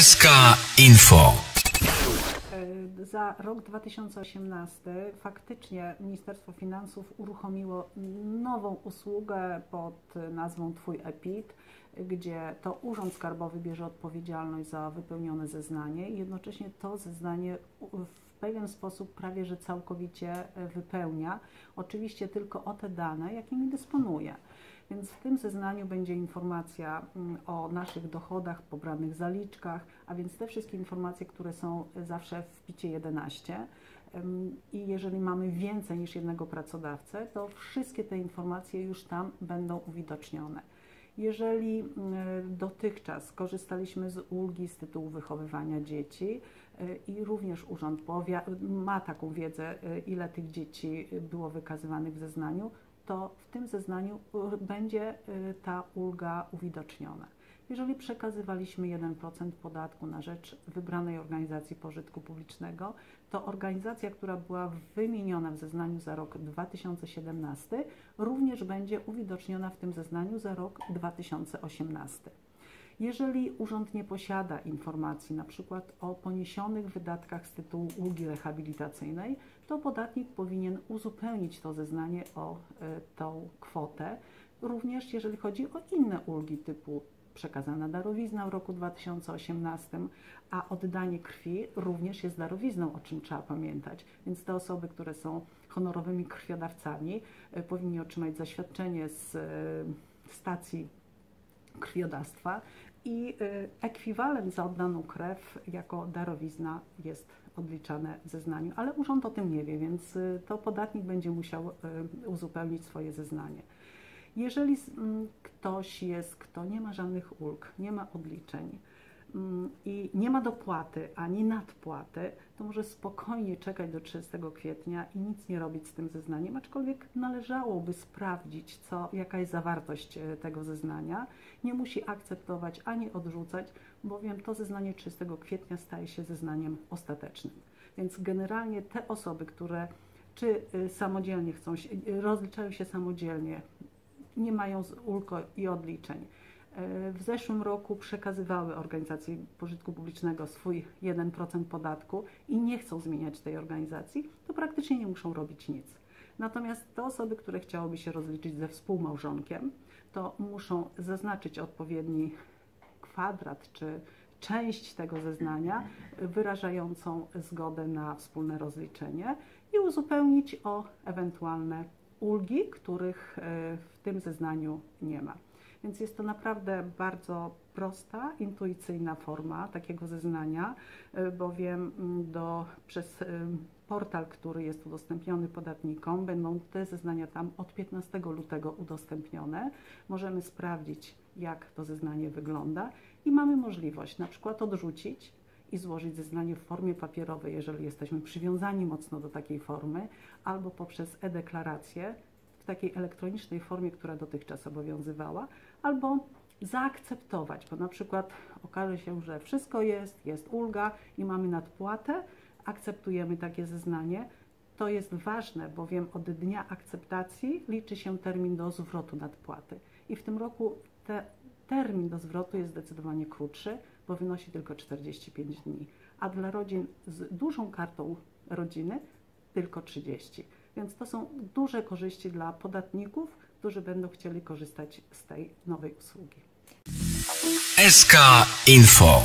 SK Info. E, Za rok 2018 faktycznie Ministerstwo Finansów uruchomiło nową usługę pod nazwą Twój EPIT, gdzie to Urząd Skarbowy bierze odpowiedzialność za wypełnione zeznanie i jednocześnie to zeznanie w pewien sposób prawie że całkowicie wypełnia, oczywiście tylko o te dane, jakimi dysponuje. Więc w tym zeznaniu będzie informacja mm, o naszych dochodach, pobranych zaliczkach, a więc te wszystkie informacje, które są zawsze w PIT 11. Ym, I jeżeli mamy więcej niż jednego pracodawcę, to wszystkie te informacje już tam będą uwidocznione. Jeżeli y, dotychczas korzystaliśmy z ulgi z tytułu wychowywania dzieci y, i również urząd ma taką wiedzę, y, ile tych dzieci było wykazywanych w zeznaniu, to w tym zeznaniu będzie ta ulga uwidoczniona. Jeżeli przekazywaliśmy 1% podatku na rzecz wybranej organizacji pożytku publicznego, to organizacja, która była wymieniona w zeznaniu za rok 2017, również będzie uwidoczniona w tym zeznaniu za rok 2018. Jeżeli urząd nie posiada informacji przykład o poniesionych wydatkach z tytułu ulgi rehabilitacyjnej, to podatnik powinien uzupełnić to zeznanie o y, tą kwotę. Również jeżeli chodzi o inne ulgi typu przekazana darowizna w roku 2018, a oddanie krwi również jest darowizną, o czym trzeba pamiętać. Więc te osoby, które są honorowymi krwiodawcami, y, powinni otrzymać zaświadczenie z y, stacji krwiodawstwa i ekwiwalent za oddaną krew jako darowizna jest odliczane w zeznaniu, ale urząd o tym nie wie, więc to podatnik będzie musiał uzupełnić swoje zeznanie. Jeżeli ktoś jest, kto nie ma żadnych ulg, nie ma odliczeń i nie ma dopłaty ani nadpłaty, to może spokojnie czekać do 30 kwietnia i nic nie robić z tym zeznaniem, aczkolwiek należałoby sprawdzić, co, jaka jest zawartość tego zeznania. Nie musi akceptować ani odrzucać, bowiem to zeznanie 30 kwietnia staje się zeznaniem ostatecznym. Więc generalnie te osoby, które czy samodzielnie chcą się, rozliczają się samodzielnie, nie mają ulg i odliczeń. W zeszłym roku przekazywały organizacje pożytku publicznego swój 1% podatku i nie chcą zmieniać tej organizacji, to praktycznie nie muszą robić nic. Natomiast te osoby, które chciałyby się rozliczyć ze współmałżonkiem, to muszą zaznaczyć odpowiedni kwadrat czy część tego zeznania wyrażającą zgodę na wspólne rozliczenie i uzupełnić o ewentualne ulgi, których w tym zeznaniu nie ma. Więc jest to naprawdę bardzo prosta, intuicyjna forma takiego zeznania, bowiem do, przez portal, który jest udostępniony podatnikom, będą te zeznania tam od 15 lutego udostępnione. Możemy sprawdzić, jak to zeznanie wygląda i mamy możliwość na przykład odrzucić i złożyć zeznanie w formie papierowej, jeżeli jesteśmy przywiązani mocno do takiej formy, albo poprzez e-deklarację w takiej elektronicznej formie, która dotychczas obowiązywała, albo zaakceptować, bo na przykład okaże się, że wszystko jest, jest ulga i mamy nadpłatę, akceptujemy takie zeznanie. To jest ważne, bowiem od dnia akceptacji liczy się termin do zwrotu nadpłaty. I w tym roku te, termin do zwrotu jest zdecydowanie krótszy, bo wynosi tylko 45 dni, a dla rodzin z dużą kartą rodziny tylko 30. Więc to są duże korzyści dla podatników, którzy będą chcieli korzystać z tej nowej usługi. SK Info.